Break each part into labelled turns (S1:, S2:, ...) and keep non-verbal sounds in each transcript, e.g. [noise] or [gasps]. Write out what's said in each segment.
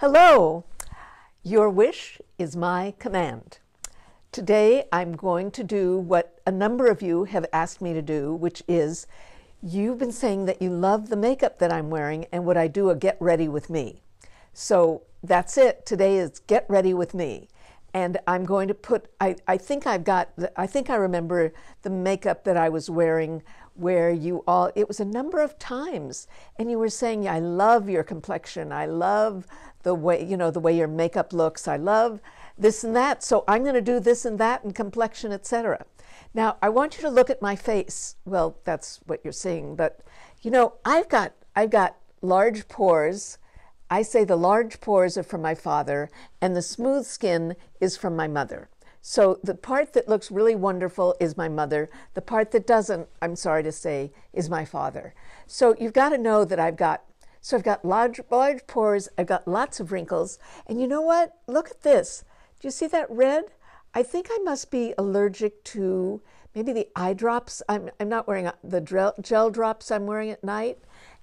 S1: Hello! Your wish is my command. Today I'm going to do what a number of you have asked me to do, which is you've been saying that you love the makeup that I'm wearing and would I do a get ready with me. So that's it. Today is get ready with me. And I'm going to put, I, I think I've got, I think I remember the makeup that I was wearing where you all, it was a number of times, and you were saying, I love your complexion. I love the way, you know, the way your makeup looks. I love this and that. So I'm going to do this and that and complexion, etc. Now, I want you to look at my face. Well, that's what you're seeing, but you know, I've got I've got large pores. I say the large pores are from my father and the smooth skin is from my mother. So the part that looks really wonderful is my mother. The part that doesn't, I'm sorry to say, is my father. So you've got to know that I've got, so I've got large, large pores, I've got lots of wrinkles. And you know what? Look at this. Do you see that red? I think I must be allergic to maybe the eye drops. I'm, I'm not wearing the gel drops I'm wearing at night.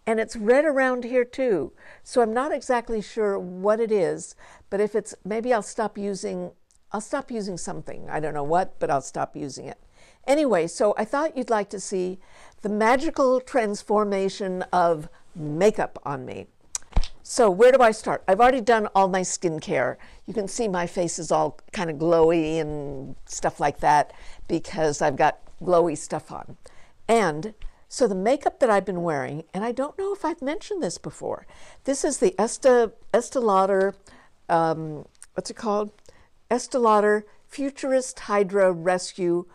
S1: And it's red around here too. So I'm not exactly sure what it is, but if it's, maybe I'll stop using I'll stop using something. I don't know what, but I'll stop using it. Anyway, so I thought you'd like to see the magical transformation of makeup on me. So where do I start? I've already done all my skincare. You can see my face is all kind of glowy and stuff like that because I've got glowy stuff on. And so the makeup that I've been wearing, and I don't know if I've mentioned this before, this is the Estee, Estee Lauder, um, what's it called? Estee Lauder Futurist Hydra Rescue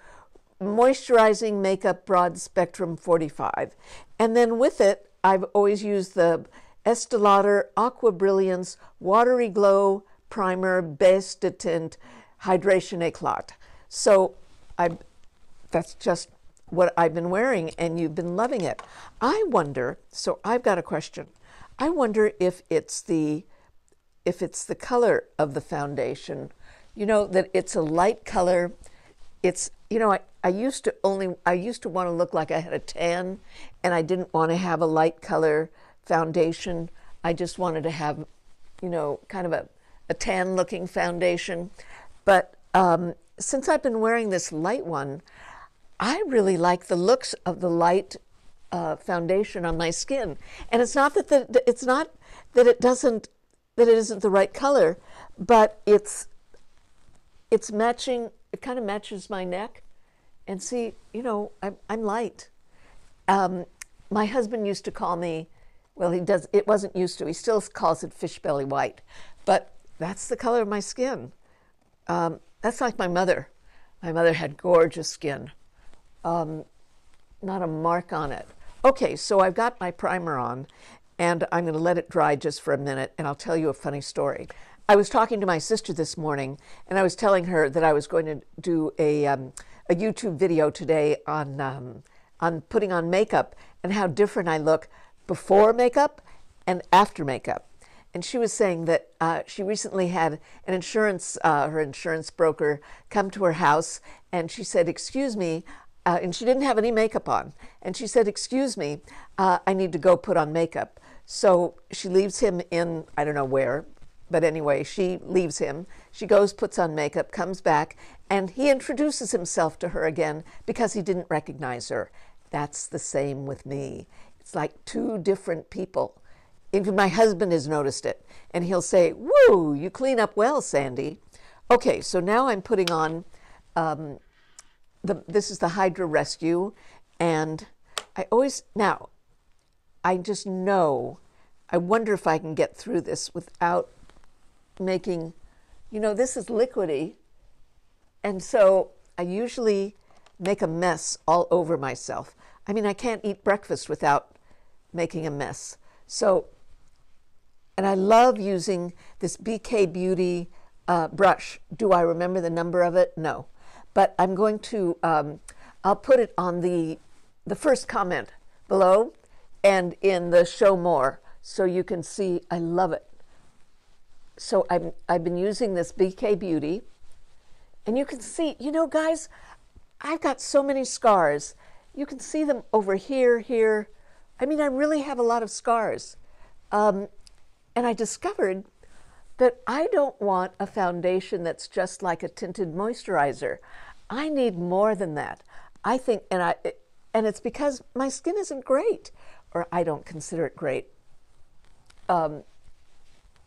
S1: Moisturizing Makeup Broad Spectrum 45. And then with it, I've always used the Estee Lauder Aqua Brilliance Watery Glow Primer Base de Tint Hydration Eclat. So I, that's just what I've been wearing and you've been loving it. I wonder, so I've got a question. I wonder if it's the if it's the color of the foundation you know that it's a light color. It's you know I, I used to only i used to want to look like i had a tan and i didn't want to have a light color foundation. I just wanted to have you know kind of a, a tan looking foundation. But um, since i've been wearing this light one i really like the looks of the light uh, foundation on my skin. And it's not that the, it's not that it doesn't that it isn't the right color but it's it's matching, it kind of matches my neck. And see, you know, I'm, I'm light. Um, my husband used to call me, well, he does, it wasn't used to, he still calls it fish belly white, but that's the color of my skin. Um, that's like my mother. My mother had gorgeous skin, um, not a mark on it. Okay, so I've got my primer on, and I'm going to let it dry just for a minute, and I'll tell you a funny story. I was talking to my sister this morning, and I was telling her that I was going to do a, um, a YouTube video today on, um, on putting on makeup and how different I look before makeup and after makeup. And she was saying that uh, she recently had an insurance, uh, her insurance broker, come to her house, and she said, "Excuse me," uh, and she didn't have any makeup on. And she said, "Excuse me, uh, I need to go put on makeup." So she leaves him in I don't know where, but anyway, she leaves him. She goes, puts on makeup, comes back, and he introduces himself to her again because he didn't recognize her. That's the same with me. It's like two different people. Even my husband has noticed it, and he'll say, Woo, you clean up well, Sandy. Okay, so now I'm putting on um, the, this is the Hydra Rescue, and I always, now, I just know, I wonder if I can get through this without making, you know, this is liquidy. And so I usually make a mess all over myself. I mean, I can't eat breakfast without making a mess. So, and I love using this BK Beauty uh, brush. Do I remember the number of it? No. But I'm going to, um, I'll put it on the, the first comment below and in the show more so you can see I love it so I'm, I've been using this BK Beauty, and you can see, you know, guys, I've got so many scars. You can see them over here, here. I mean, I really have a lot of scars. Um, and I discovered that I don't want a foundation that's just like a tinted moisturizer. I need more than that. I think, and I, and it's because my skin isn't great, or I don't consider it great, um,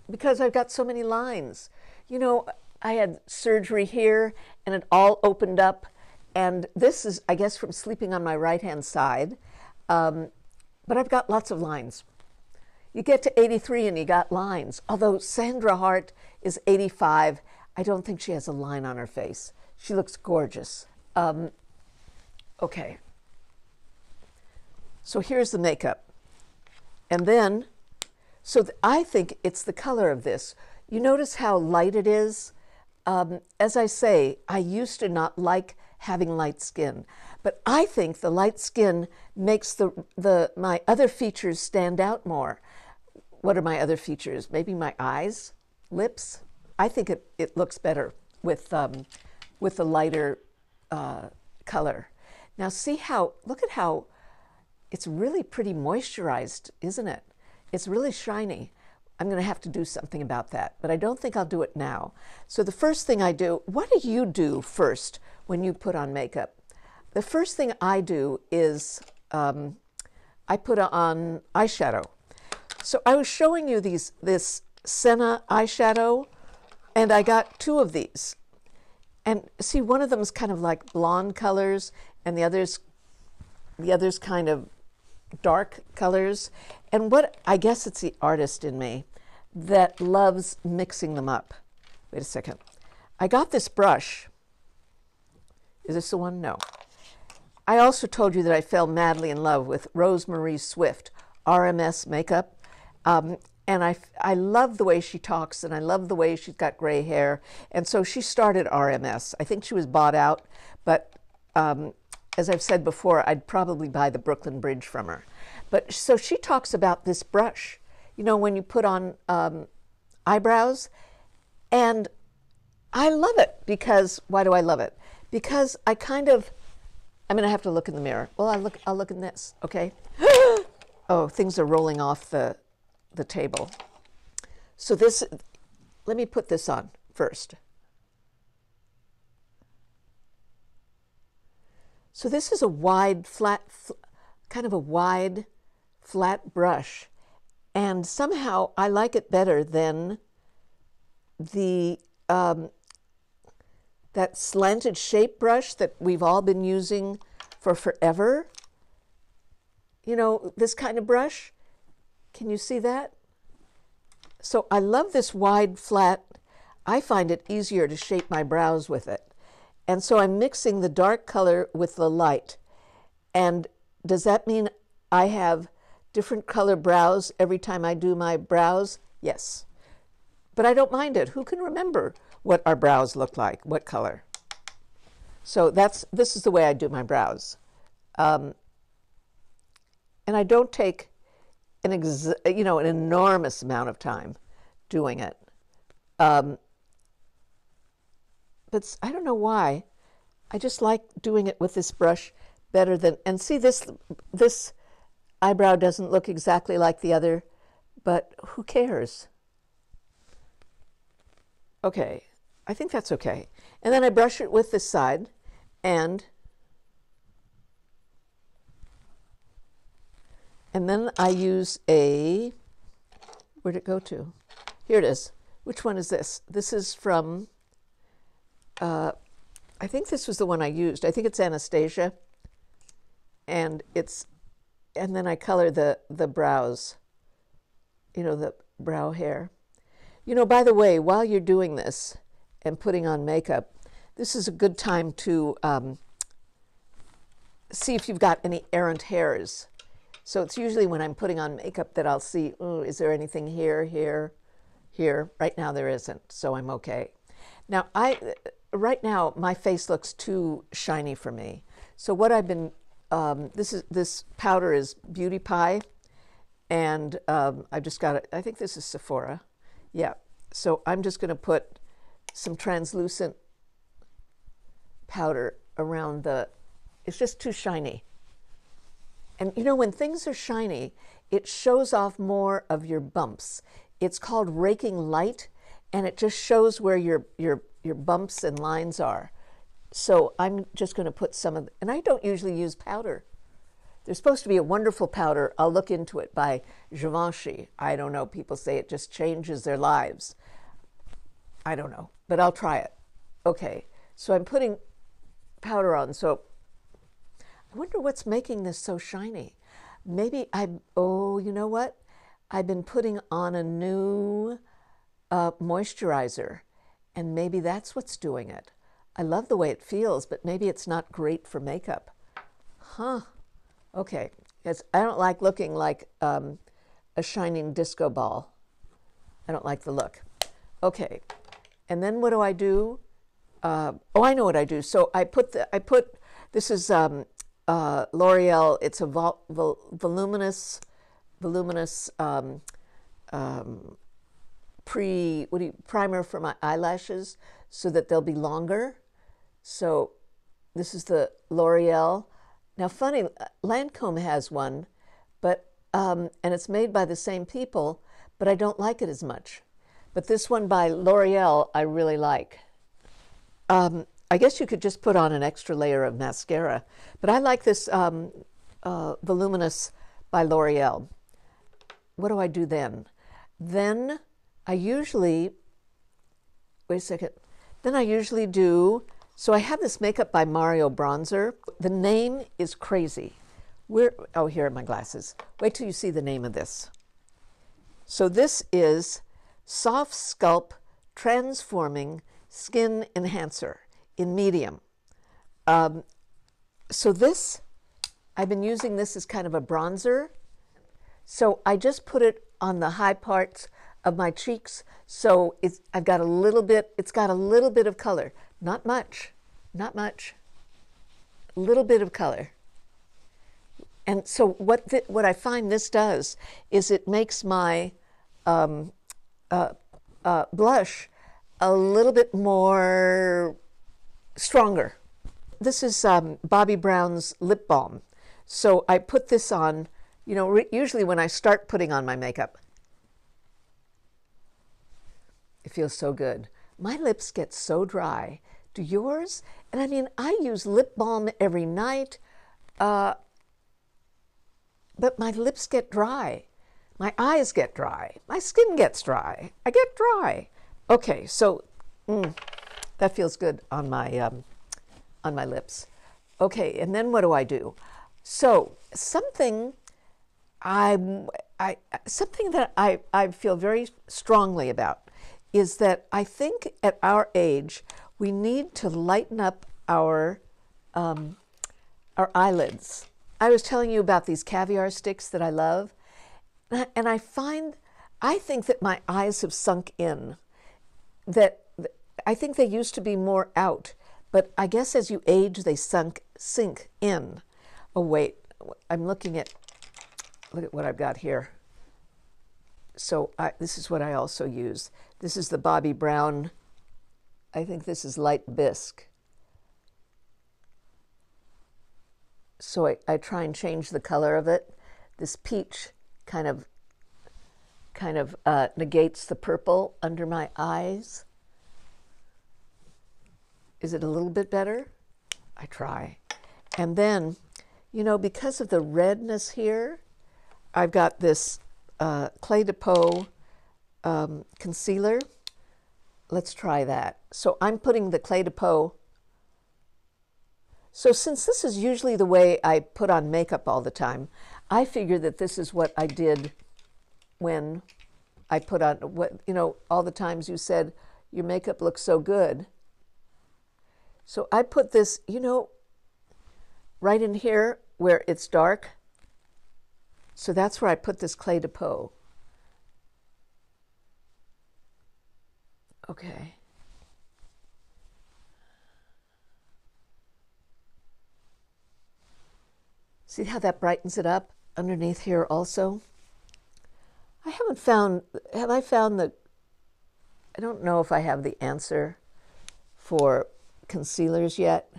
S1: because I've got so many lines. You know, I had surgery here, and it all opened up, and this is, I guess, from sleeping on my right hand side, um, but I've got lots of lines. You get to 83 and you got lines. Although Sandra Hart is 85, I don't think she has a line on her face. She looks gorgeous. Um, okay. So here's the makeup. And then, so th- I think it's the color of this. You notice how light it is? Um, as I say, I used to not like having light skin, but I think the light skin makes the, the, my other features stand out more. What are my other features? Maybe my eyes, lips. I think it, it looks better with, um, with the lighter uh, color. Now see how, look at how it's really pretty moisturized, isn't it? It's really shiny. I'm going to have to do something about that, but I don't think I'll do it now. So the first thing I do, what do you do first when you put on makeup? The first thing I do is um, I put on eyeshadow. So I was showing you these this Senna eyeshadow, and I got two of these. And see, one of them is kind of like blonde colors, and the others, the others kind of dark colors. And what I guess it's the artist in me that loves mixing them up. Wait a second. I got this brush. Is this the one? No. I also told you that I fell madly in love with Rosemarie Swift, RMS makeup. Um, and I, I love the way she talks and I love the way she's got gray hair. And so she started RMS. I think she was bought out, but um, as I've said before, I'd probably buy the Brooklyn Bridge from her. But so she talks about this brush, you know, when you put on um, eyebrows. And I love it because, why do I love it? Because I kind of, I'm going to have to look in the mirror. Well, I'll look, I'll look in this, okay? [gasps] oh, things are rolling off the, the table. So this, let me put this on first. So this is a wide, flat, kind of a wide, flat brush. And somehow I like it better than the um, that slanted shape brush that we've all been using for forever. You know, this kind of brush. Can you see that? So I love this wide, flat. I find it easier to shape my brows with it. And so I'm mixing the dark color with the light. And does that mean I have different color brows every time I do my brows? Yes. But I don't mind it. Who can remember what our brows look like, what color? So that's this is the way I do my brows. Um, and I don't take an ex- you know an enormous amount of time doing it. Um, but I don't know why. I just like doing it with this brush better than, and see this, this eyebrow doesn't look exactly like the other, but who cares? Okay, I think that's okay. And then I brush it with this side and and then I use a where'd it go to? Here it is. Which one is this? This is from uh, I think this was the one I used. I think it's Anastasia. And it's, and then I color the, the brows, you know, the brow hair. You know, by the way, while you're doing this and putting on makeup, this is a good time to um, see if you've got any errant hairs. So it's usually when I'm putting on makeup that I'll see, is there anything here, here, here? Right now there isn't, so I'm okay. Now, I right now my face looks too shiny for me. So what I've been um, this is this powder is Beauty Pie, and um, I just got it. I think this is Sephora. Yeah. So I'm just going to put some translucent powder around the. It's just too shiny. And you know when things are shiny, it shows off more of your bumps. It's called raking light and it just shows where your your your bumps and lines are. So I'm just going to put some of, and I don't usually use powder. There's supposed to be a wonderful powder. I'll look into it by Givenchy. I don't know. People say it just changes their lives. I don't know, but I'll try it. Okay, so I'm putting powder on. So I wonder what's making this so shiny. Maybe I, oh, you know what? I've been putting on a new moisturizer, and maybe that's what's doing it. I love the way it feels, but maybe it's not great for makeup. Huh. Okay. Because I don't like looking like um, a shining disco ball. I don't like the look. Okay. And then what do I do? Uh, oh, I know what I do. So I put the, I put, this is um, uh, L'Oreal. It's a vol, vol, voluminous, voluminous um, um, pre, what do you, primer for my eyelashes so that they'll be longer. So this is the L'Oreal. Now, funny, Lancome has one, but um, and it's made by the same people, but I don't like it as much. But this one by L'Oreal, I really like. Um, I guess you could just put on an extra layer of mascara, but I like this um, uh, Voluminous by L'Oreal. What do I do then? Then I usually, wait a second, then I usually do so I have this makeup by Mario bronzer. The name is crazy. Where, oh, here are my glasses. Wait till you see the name of this. So this is Soft Sculpt Transforming Skin Enhancer in medium. Um, so this, I've been using this as kind of a bronzer. So I just put it on the high parts of my cheeks. So it's, I've got a little bit, it's got a little bit of color. Not much, not much. A little bit of color. And so what the, what I find this does is it makes my um, uh, uh, blush a little bit more stronger. This is um, Bobbi Brown's lip balm. So I put this on, you know, usually when I start putting on my makeup, it feels so good. My lips get so dry do yours? And I mean, I use lip balm every night, uh, but my lips get dry. My eyes get dry. My skin gets dry. I get dry. Okay, so mm, that feels good on my um, on my lips. Okay, and then what do I do? So something I, I something that I, I feel very strongly about is that I think at our age we need to lighten up our, um, our eyelids. I was telling you about these caviar sticks that I love, and I find, I think that my eyes have sunk in. That I think they used to be more out, but I guess as you age, they sunk, sink in. Oh, wait, I'm looking at, look at what I've got here. So I, this is what I also use. This is the Bobbi Brown I think this is light bisque. So I, I try and change the color of it. This peach kind of kind of uh, negates the purple under my eyes. Is it a little bit better? I try. And then, you know, because of the redness here, I've got this uh, Clé de Peau um, concealer. Let's try that. So I'm putting the Clé de Peau. So since this is usually the way I put on makeup all the time, I figure that this is what I did when I put on what you know all the times you said your makeup looks so good. So I put this, you know, right in here where it's dark. So that's where I put this Clé de Peau. Okay. See how that brightens it up underneath here also? I haven't found, have I found the, I don't know if I have the answer for concealers yet.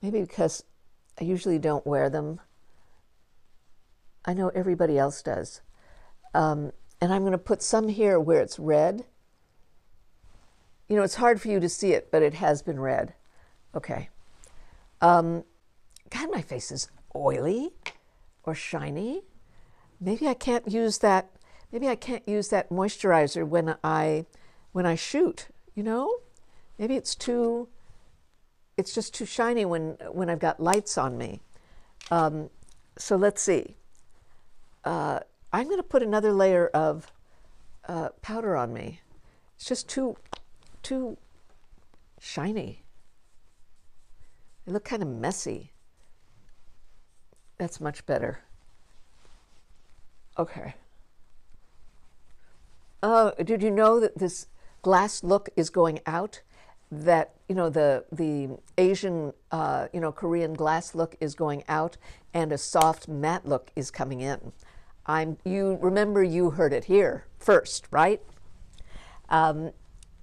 S1: Maybe because I usually don't wear them. I know everybody else does. Um, and I'm going to put some here where it's red you know, it's hard for you to see it, but it has been red. Okay. Um, God, my face is oily or shiny. Maybe I can't use that. Maybe I can't use that moisturizer when I when I shoot. You know, maybe it's too. It's just too shiny when when I've got lights on me. Um, so let's see. Uh, I'm going to put another layer of uh, powder on me. It's just too too shiny. They look kind of messy. That's much better. Okay. Oh, did you know that this glass look is going out? That you know the the Asian uh, you know Korean glass look is going out, and a soft matte look is coming in. I'm you remember you heard it here first, right? Um,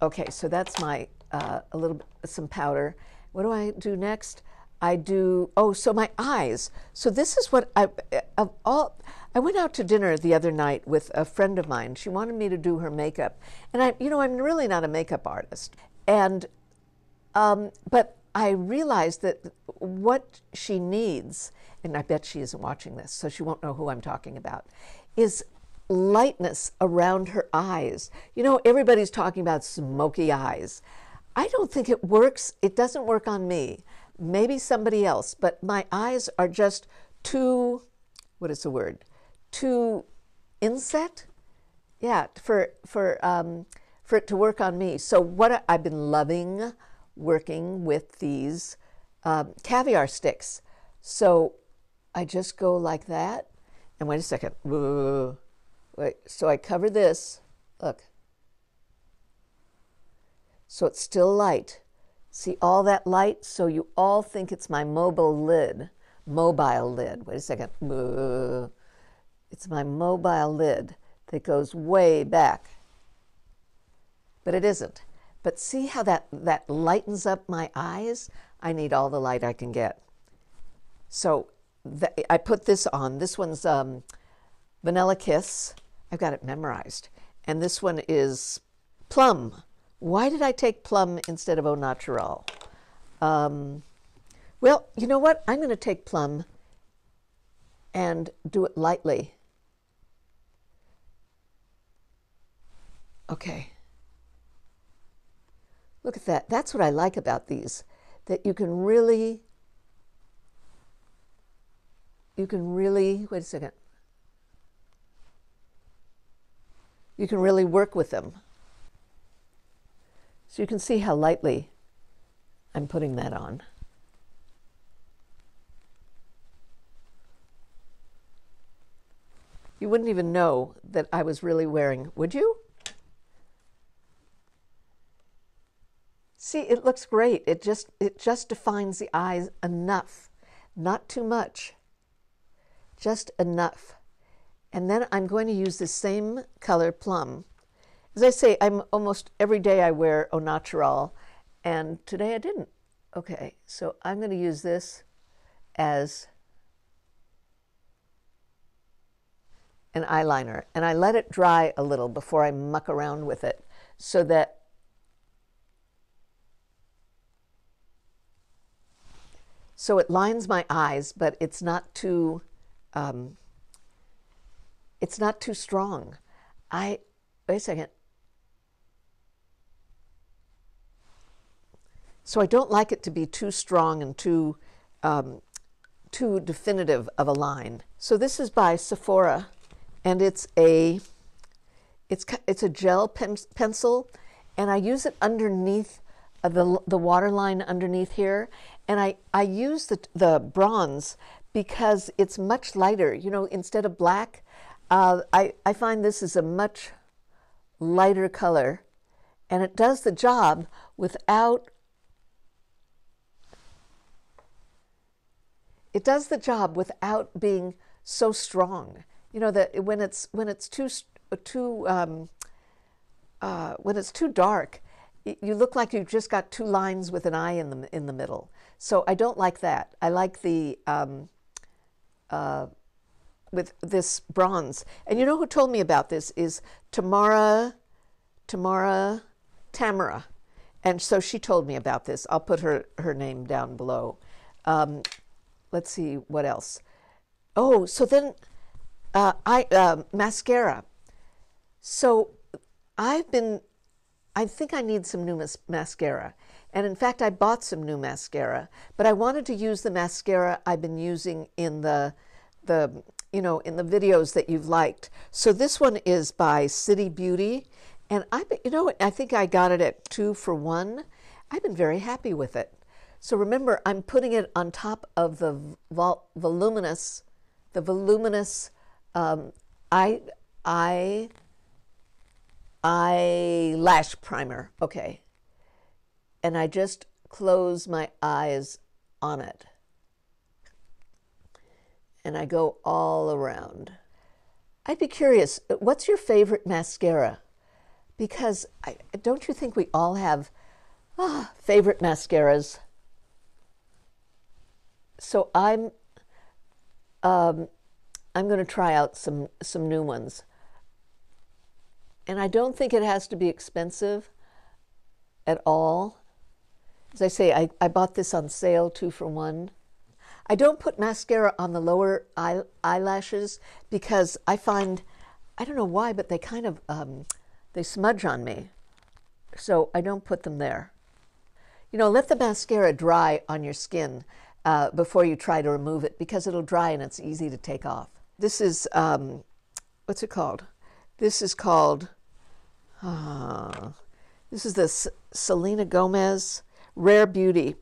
S1: okay, so that's my uh, a little bit, some powder. What do I do next? I do, oh, so my eyes. So this is what I, of all, I went out to dinner the other night with a friend of mine. She wanted me to do her makeup. And I, you know, I'm really not a makeup artist. And, um, but I realized that what she needs, and I bet she isn't watching this, so she won't know who I'm talking about, is lightness around her eyes. You know, everybody's talking about smoky eyes. I don't think it works. It doesn't work on me maybe somebody else, but my eyes are just too, what is the word? Too inset? Yeah, for, for, um, for it to work on me. So, what I've been loving working with these um, caviar sticks. So, I just go like that. And wait a second. Wait. So, I cover this. Look. So, it's still light. See all that light? So you all think it's my mobile lid. Mobile lid. Wait a second. It's my mobile lid that goes way back. But it isn't. But see how that, that lightens up my eyes? I need all the light I can get. So I put this on. This one's um, Vanilla Kiss. I've got it memorized. And this one is Plum. Why did I take plum instead of au natural? Um, well, you know what? I'm going to take plum and do it lightly. Okay. Look at that. That's what I like about these, that you can really, you can really, wait a second. You can really work with them. So you can see how lightly I'm putting that on. You wouldn't even know that I was really wearing, would you? See, it looks great. It just it just defines the eyes enough, not too much. Just enough. And then I'm going to use the same color plum as I say, I'm almost every day I wear au natural, and today I didn't. Okay, so I'm going to use this as an eyeliner, and I let it dry a little before I muck around with it so that so it lines my eyes, but it's not too um, it's not too strong. I wait a second. So I don't like it to be too strong and too, um, too definitive of a line. So this is by Sephora, and it's a, it's, it's a gel pen, pencil, and I use it underneath uh, the, the waterline underneath here. And I, I use the, the bronze because it's much lighter. You know, instead of black, uh, I, I find this is a much lighter color and it does the job without it does the job without being so strong. You know that when it's when it's too too um, uh, when it's too dark, you look like you've just got two lines with an eye in the in the middle. So I don't like that. I like the um, uh, with this bronze. And you know who told me about this is Tamara, Tamara, Tamara, and so she told me about this. I'll put her, her name down below. Um, let's see what else. Oh, so then uh, I uh, mascara. So I've been. I think I need some new mas- mascara, and in fact, I bought some new mascara. But I wanted to use the mascara I've been using in the the you know in the videos that you've liked. So this one is by City Beauty, and I you know I think I got it at two for one. I've been very happy with it. So remember, I'm putting it on top of the vol- voluminous, the voluminous um, eye, eye, eyelash primer. Okay. And I just close my eyes on it. And I go all around. I'd be curious, what's your favorite mascara? Because I, don't you think we all have ah, favorite mascaras? so I'm um, I'm going to try out some some new ones, and I don't think it has to be expensive at all. As I say, I, I bought this on sale, two for one. I don't put mascara on the lower eye, eyelashes because I find I don't know why, but they kind of um, they smudge on me, so I don't put them there. You know, let the mascara dry on your skin uh, before you try to remove it because it'll dry and it's easy to take off. This is, um, what's it called? This is called, uh, this is the Selena Gomez Rare Beauty.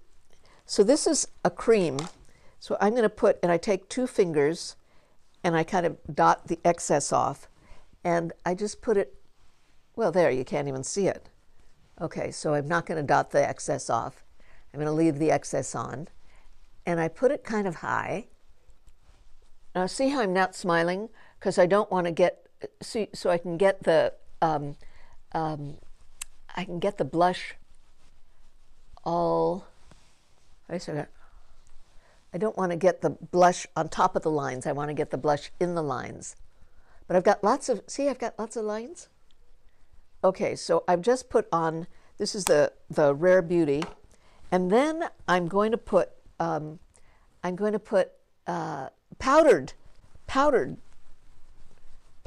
S1: So this is a cream. So I'm going to put, and I take two fingers and I kind of dot the excess off. And I just put it, well, there, you can't even see it. Okay, so I'm not going to dot the excess off. I'm going to leave the excess on and I put it kind of high. Now, see how I'm not smiling? Because I don't want to get, see, so I can get the, um, um, I can get the blush all, I said, I don't want to get the blush on top of the lines. I want to get the blush in the lines. But I've got lots of, see, I've got lots of lines. Okay, so I've just put on, this is the, the Rare Beauty. And then I'm going to put um, I'm going to put uh, powdered, powdered,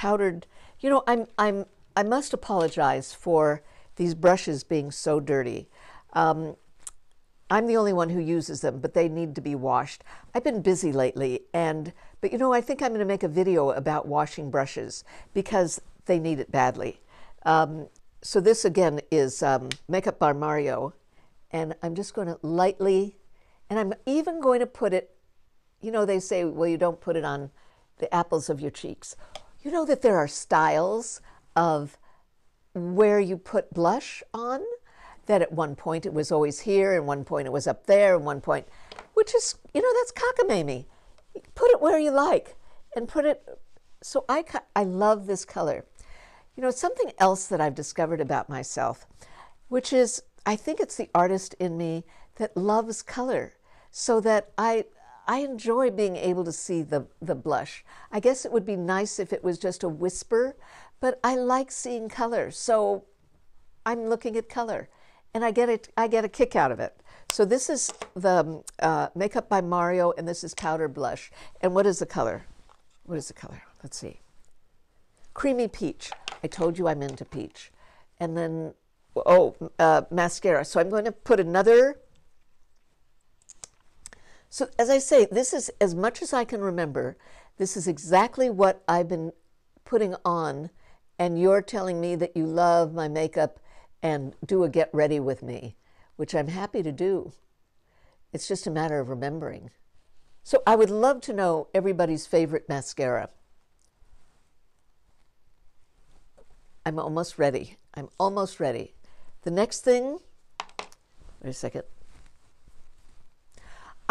S1: powdered. You know, I'm I'm I must apologize for these brushes being so dirty. Um, I'm the only one who uses them, but they need to be washed. I've been busy lately, and but you know, I think I'm going to make a video about washing brushes because they need it badly. Um, so this again is um, Makeup by Mario, and I'm just going to lightly and I'm even going to put it, you know, they say, well, you don't put it on the apples of your cheeks. You know that there are styles of where you put blush on, that at one point it was always here, and one point it was up there, and one point, which is, you know, that's cockamamie. Put it where you like and put it. So I, I love this color. You know, something else that I've discovered about myself, which is I think it's the artist in me that loves color so that I I enjoy being able to see the, the blush. I guess it would be nice if it was just a whisper, but I like seeing color. So I'm looking at color and I get it I get a kick out of it. So this is the uh, Makeup by Mario and this is powder blush. And what is the color? What is the color? Let's see. Creamy peach. I told you I'm into peach. And then, oh, uh, mascara. So I'm going to put another so, as I say, this is as much as I can remember, this is exactly what I've been putting on, and you're telling me that you love my makeup and do a get ready with me, which I'm happy to do. It's just a matter of remembering. So, I would love to know everybody's favorite mascara. I'm almost ready. I'm almost ready. The next thing, wait a second.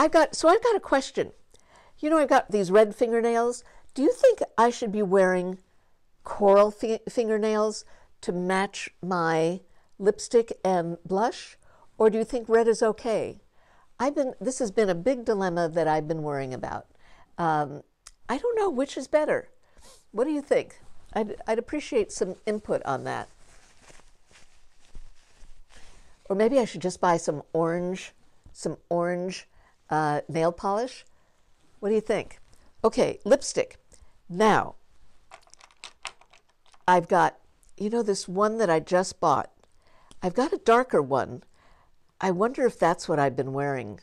S1: I've got so I've got a question. You know, I've got these red fingernails. Do you think I should be wearing coral fi- fingernails to match my lipstick and blush, or do you think red is okay? I've been this has been a big dilemma that I've been worrying about. Um, I don't know which is better. What do you think? I'd, I'd appreciate some input on that. Or maybe I should just buy some orange, some orange uh, nail polish. What do you think? Okay, lipstick. Now, I've got, you know, this one that I just bought. I've got a darker one. I wonder if that's what I've been wearing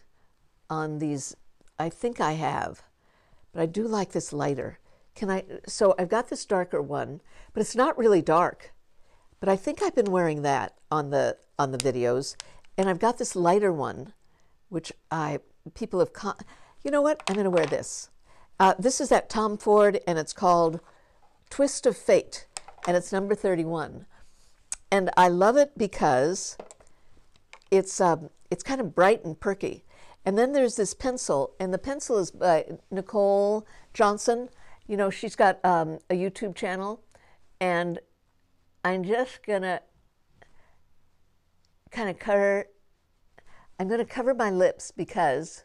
S1: on these. I think I have, but I do like this lighter. Can I? So I've got this darker one, but it's not really dark. But I think I've been wearing that on the on the videos, and I've got this lighter one, which I people have. You know what? I'm going to wear this. Uh, this is that Tom Ford, and it's called Twist of Fate, and it's number 31. And I love it because it's um, it's kind of bright and perky. And then there's this pencil, and the pencil is by Nikol Johnson. You know, she's got um, a YouTube channel, and I'm just gonna kind of cover. I'm gonna cover my lips because,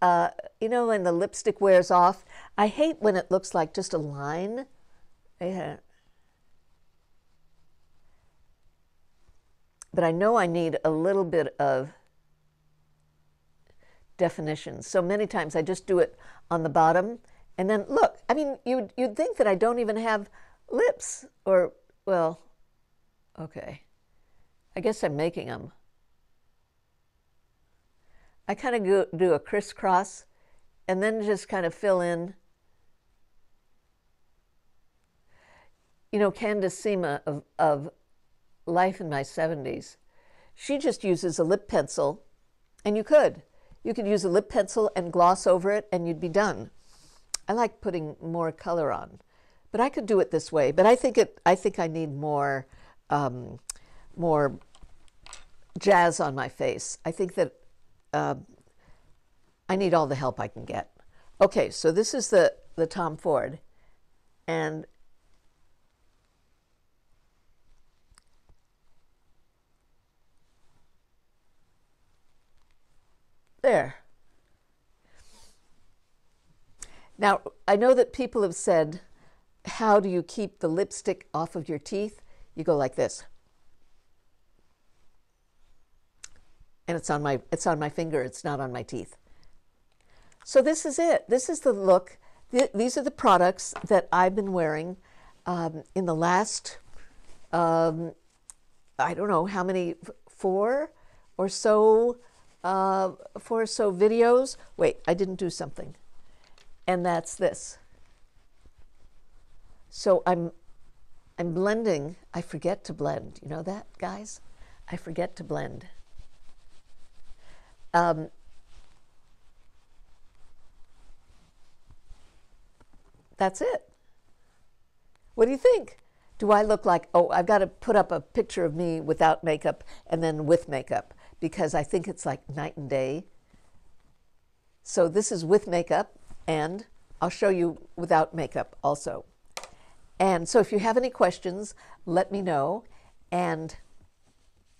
S1: uh, you know, when the lipstick wears off, I hate when it looks like just a line. Yeah. But I know I need a little bit of definition. So many times I just do it on the bottom. And then look, I mean, you'd, you'd think that I don't even have lips or, well, okay. I guess I'm making them. I kind of do a crisscross and then just kind of fill in. You know, Candace Sema of, of Life in My 70s, she just uses a lip pencil, and you could. You could use a lip pencil and gloss over it, and you'd be done. I like putting more color on, but I could do it this way. But I think it. I think I need more, um, more jazz on my face. I think that uh, I need all the help I can get. Okay, so this is the the Tom Ford, and There. Now, I know that people have said, how do you keep the lipstick off of your teeth? You go like this. And it's on my it's on my finger, it's not on my teeth. So this is it. This is the look. These are the products that I've been wearing um, in the last, um, I don't know how many, four or so uh, for so videos. Wait, I didn't do something. And that's this. So I'm I'm blending. I forget to blend. You know that, guys? I forget to blend. Um, that's it. What do you think? Do I look like, oh, I've got to put up a picture of me without makeup and then with makeup? because I think it's like night and day. So this is with makeup, and I'll show you without makeup also. And so if you have any questions, let me know. And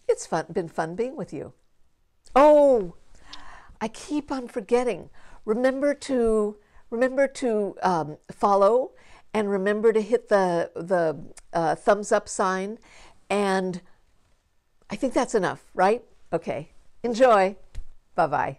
S1: it's fun, been fun being with you. Oh, I keep on forgetting. Remember to remember to um, follow, and remember to hit the the uh, thumbs up sign. And I think that's enough, right? Okay. Enjoy. Bye bye.